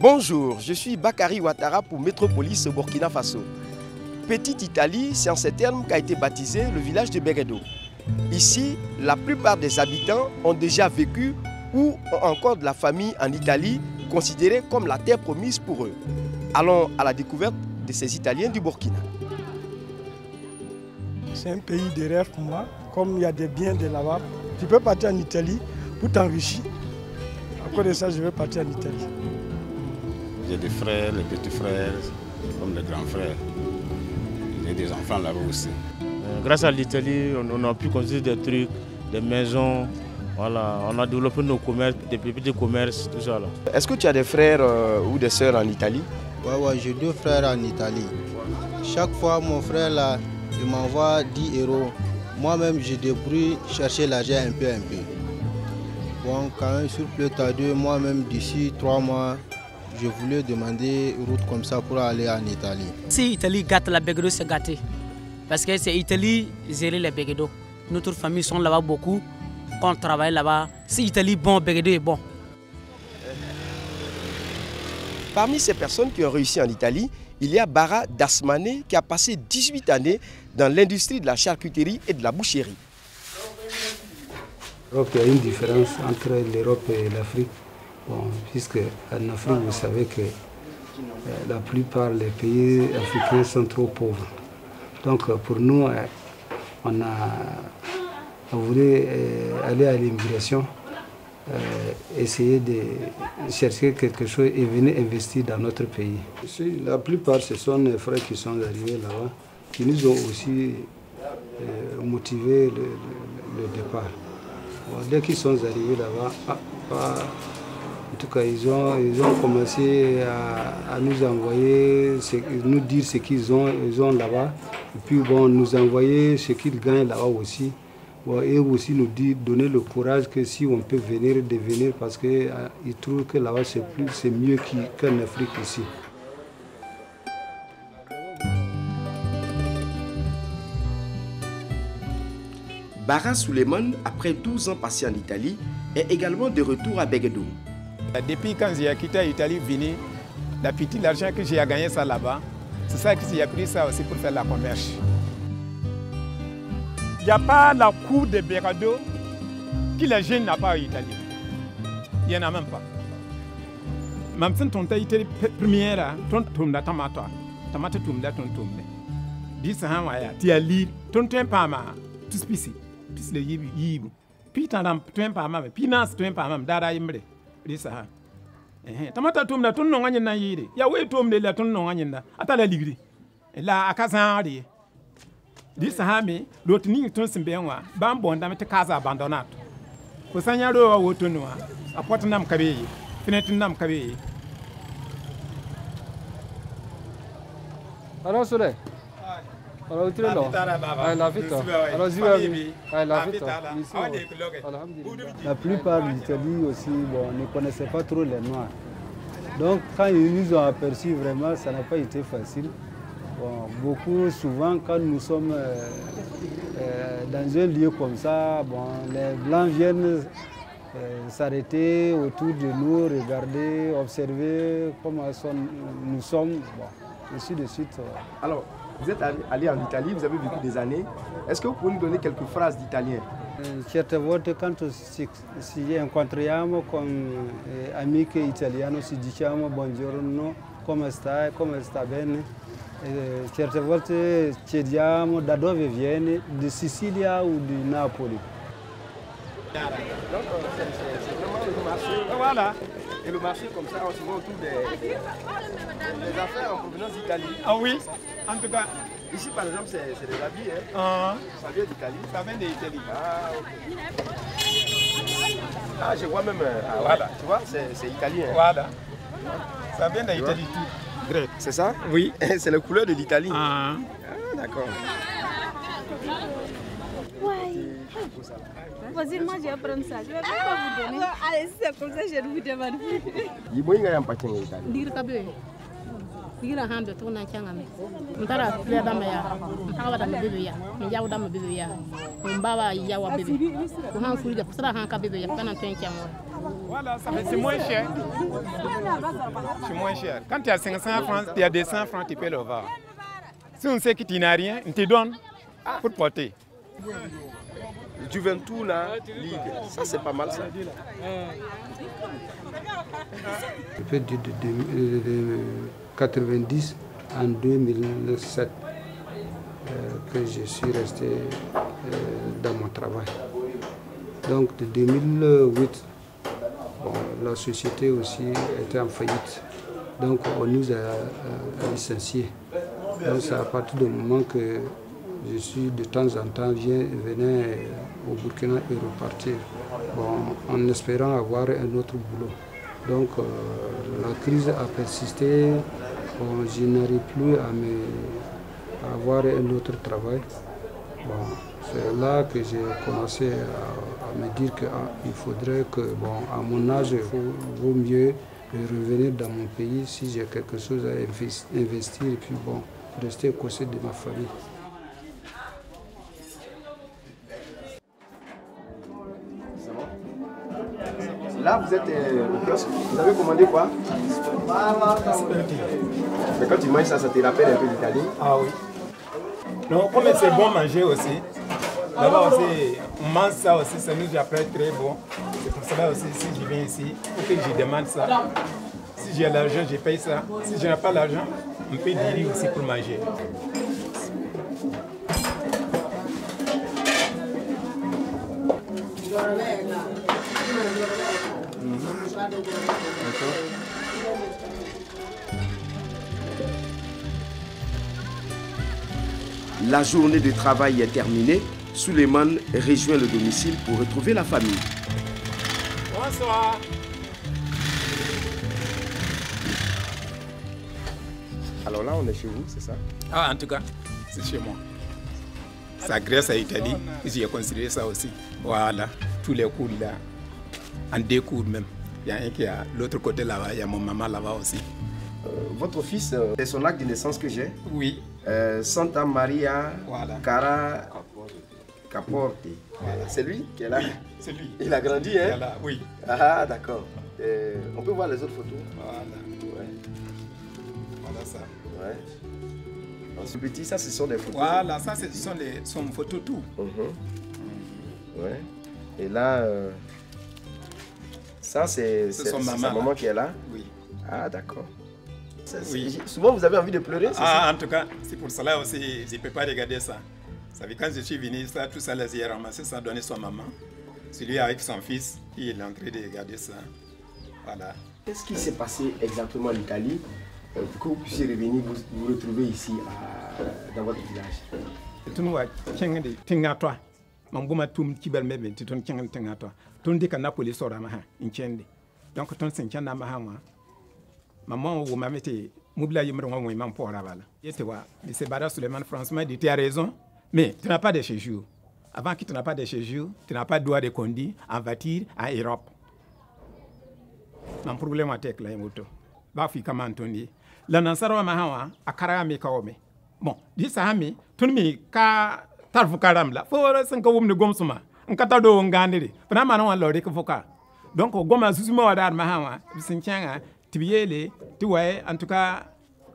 Bonjour, je suis Bakari Ouattara pour Métropolis Burkina Faso. Petite Italie, c'est en ces termes qu'a été baptisé le village de Beredo. Ici, la plupart des habitants ont déjà vécu ou ont encore de la famille en Italie, considérée comme la terre promise pour eux. Allons à la découverte de ces Italiens du Burkina. C'est un pays de rêve pour moi. Comme il y a des biens de là-bas, tu peux partir en Italie pour t'enrichir. Cause de ça, je vais partir en Italie. J'ai des frères, les petits frères, comme les grands frères. J'ai des enfants là-bas aussi. Grâce à l'Italie, on, a pu construire des trucs, des maisons. Voilà, on a développé nos commerces, des petits commerces, tout ça. Est-ce que tu as des frères euh, ou des sœurs en Italie? Ouais, ouais, j'ai deux frères en Italie. Chaque fois, mon frère là, il m'envoie 10 euros. Moi-même, je débrouille chercher l'argent un peu, un peu. Bon, quand un surplus à deux, moi-même, d'ici trois mois, je voulais demander une route comme ça pour aller en Italie. Si l'Italie gâte la Begdo, c'est gâté. Parce que c'est l'Italie gérer les Begdo. Notre famille sont là-bas beaucoup. Quand on travaille là-bas, si l'Italie bon, Begdo est bon. Parmi ces personnes qui ont réussi en Italie, il y a Bara Dasmane qui a passé 18 années dans l'industrie de la charcuterie et de la boucherie. L'Europe, il y a une différence entre l'Europe et l'Afrique. Puisque en Afrique, vous savez que la plupart des pays africains sont trop pauvres. Donc pour nous, on a voulu aller à l'immigration, essayer de chercher quelque chose et venir investir dans notre pays. La plupart, ce sont les frères qui sont arrivés là-bas, qui nous ont aussi motivé le, départ. Dès qu'ils sont arrivés là-bas, en tout cas, ils ont, ils ont commencé à, nous envoyer, nous dire ce qu'ils ont, ils ont là-bas. Et puis, bon, nous envoyer ce qu'ils gagnent là-bas aussi. Bon, et aussi nous donner le courage que si on peut venir, de venir, parce qu'ils euh, trouvent que là-bas, c'est, mieux qu'en Afrique ici. Bara Suleiman, après 12 ans passés en Italie, est également de retour à Begedo. Depuis quand j'ai quitté l'Italie, venu, la petite l'argent que j'ai gagné ça là-bas, c'est ça que j'ai pris ça aussi pour faire la commerce. Il n'y a pas la cour de Berado que les jeunes n'ont pas en Italie. Il n'y en a même pas. Même si ton Italie première, ton tombe la tomate, tomate ton tombe. Dis ça, tu as lu, ton temps pas ma, tout spécial, puis le yibu. Puis t'en as ton pas ma, puis nas ton pas ma, dara risaha eh tamata tumna tun no ngani na yire ya we tumle la tun no ngani na atala ligri. La akazari. Risaha me lotini tun simbenwa ban bonda mete kaza abandonat kusanya rowa wotunwa kabeyi finet nam kabeyi Alors, cela Alors tu es là? Ah la vite Alors Ziwa Ah la vite La plupart de l'Italie aussi bon, ne connaissaient pas trop les Noirs. Donc quand ils nous ont aperçus, vraiment, ça n'a pas été facile. Bon, beaucoup, souvent, quand nous sommes euh, euh, dans un lieu comme ça, bon, les Blancs viennent euh, s'arrêter autour de nous, regarder, observer comment sont, nous sommes, bon, ainsi de suite. Alors, vous êtes allé en Italie, vous avez vécu des années. Est-ce que vous pouvez nous donner quelques phrases d'italien? Certe volte quando si, si incontriamo con eh, amiche italiane si diciamo buongiorno, come stai, come sta bene. Eh, certe volte chiediamo da dove viene, di Sicilia o di Napoli. Voilà. Et le marché comme ça, on se voit autour des, des affaires en provenance d'Italie. Ah oui, en tout cas. Ici, par exemple, c'est des habits. Hein. Ah. Ça vient d'Italie. Ça vient d'Italie. Ah, ok. Ah, je vois même. Ah, voilà. Tu vois, c'est italien. Hein. Voilà. Ça vient d'Italie tout. Grec. C'est ça? Oui. c'est la couleur de l'Italie. Ah, ah d'accord. Vas-y, moi je vais prendre ça. Je vais pas vous donner. Allez, si c'est comme ça, je ne vous demande plus. Dire que changa me dama ya dama ya dama ya ya wa ya kana Voilà, ça moins cher. C'est moins cher. Quand tu as 500 francs, tu as 200 francs, tu peux le voir. Si on sait que tu n'as rien, on te donne pour porter. Juventus Ligue, ça c'est pas mal ça. Je dire de, de- de 90 en 2007 euh, que je suis resté euh, dans mon travail. Donc de 2008, bon, la société aussi était en faillite. Donc on nous a, a- a licenciés. Donc c'est à partir du moment que je suis de temps en temps venais au Burkina et repartir, bon, en espérant avoir un autre boulot. Donc euh, la crise a persisté, Bon, je n'arrive plus à, me, avoir un autre travail. Bon, c'est là que j'ai commencé à, me dire qu'il faudrait que, bon, à mon âge, il vaut mieux revenir dans mon pays si j'ai quelque chose à investi- investir et puis bon, rester à côté de ma famille. Là, vous êtes euh. Vous avez commandé quoi? Mais quand tu manges ça, ça te rappelle un peu l'Italie Ah oui. Donc, comme c'est bon manger aussi, là-bas aussi, on mange ça aussi, ça nous apparaît très bon. C'est pour cela aussi, si je viens ici, il que je demande ça. Si j'ai l'argent, je paye ça. Si je n'ai pas l'argent, on peut dire aussi pour manger. La journée de travail est terminée. Suleiman rejoint le domicile pour retrouver la famille. Bonsoir. Alors là, on est chez vous, c'est ça? Ah, en tout cas, c'est chez moi. Ça grâce à l'Italie, j'ai considéré ça aussi. Voilà, tous les coups là, en deux coups même. Il y a un qui est à l'autre côté là-bas, il y a mon maman là-bas aussi. Euh, Votre fils, euh, c'est son acte de naissance que j'ai. Oui. Euh, Santa Maria Voilà. Cara Caporte. C'est lui qui est là? C'est lui. Il a grandi, hein? là, oui. Ah, d'accord. Euh, on peut voir les autres photos? Voilà. Ouais. Voilà ça. Ouais. Alors, ce petit, ça, ce sont des photos. Voilà, ça, ce sont les son photos tout. Mhm. Ouais. Et là, euh, ça, c'est sa maman qui est là Oui. Ah, d'accord. Oui. Souvent, vous avez envie de pleurer, Ah, ça en tout cas, c'est pour cela aussi, je ne peux pas regarder ça. Ça fait quand je suis venu, ça, tout ça, là, j'ai ramassé ça, donné son maman. Celui avec son fils, il est en train de regarder ça. Voilà. Qu'est-ce qui s'est passé exactement en Italie euh, pour que vous puissiez revenir vous, vous retrouver ici à- dans votre village tõnd dɩka napoli sora sã n kẽnde donc tõnd sẽn kẽn namba sã wã mam ma wã wʋmame tɩ mubla yembr wã wẽ mam pʋgrã bala yetɩ wa c'est Bada Suleiman franchement dit tu as raison mais tu n'as pas de séjour. Avant que tu n'as pas de séjour tu n'as pas droit de conduire en voiture en Europe. Mam problème wã tɛk la yẽ woto baa fɩ ka la nansara wãmã sã wã a karga me ka wame bon dɩ sã me tõnd me ka tar fʋka rãmb la. Fo sẽn ka wʋmde gomsmã nkata do ngandiri bana mana wan lori ko foka donc goma susuma wadar ma hawa. Bisinchanga tibiyele tiwaye en tout cas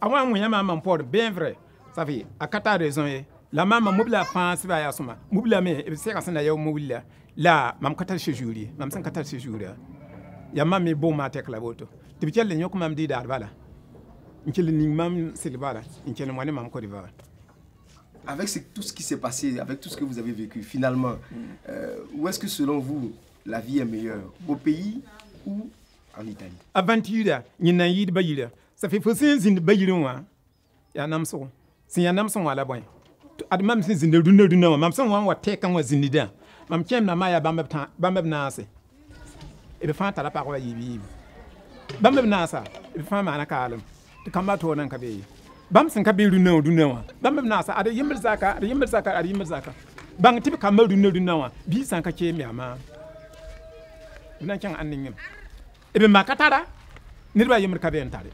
awa munya ma mpor bien vrai. Ça fait a kata raison ye. La mama mubla pense ba yasuma mubla me e se kasana ya mubla la mam kata shejuri mam san kata shejuri ya mam me bon ma tek la boto. Tibiyele nyok mam di dar bala. Nkeli ning mam silbala nkeli mwane mam ko di bala Avec ce- tout ce qui s'est passé, avec tout ce que vous avez vécu, finalement, euh, où est-ce que selon vous la vie est meilleure? Au pays ou en Italie? Aventure yẽ na n yɩɩd ba yirã sa fe fo sẽn zĩnd ba yirẽ wã yaa namsgo sẽn yaa namsẽ wã la bõe ad mam sẽn zĩnda rũnã rũnã wã mam sẽn wa wa tɛkã wã zĩndã mam kẽemda maa yaa bãmb b tã- bãmb b naase b fãa tara pagba yiib yiib bãmb b naasa b fãa maana kaalem tɩ kãmba toor nan ka bãmb sẽn ka be rũnã wã rũnã wã bãmb b naasa ad yembr zaka ad yembr zaka ad yembr zaka bãng tɩ b kãmba rũnã rũnã wã bii sã n ka keem yaama b na n kẽng ãn ningẽ b ma ka tara yembr ka be n tare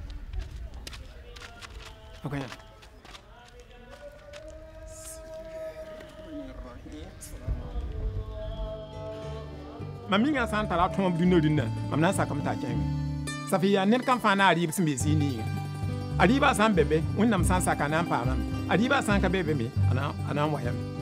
mam mingã sã n tara tõob dũnã rĩnnã mam na n sakame t'a kẽngẽ sã fɩ yaa kam fãa na a rɩɩb sẽn be a rɩɩbã sã n be be wẽnnaam sã n saka na n paamame a rɩɩbã sã ka be be me. a na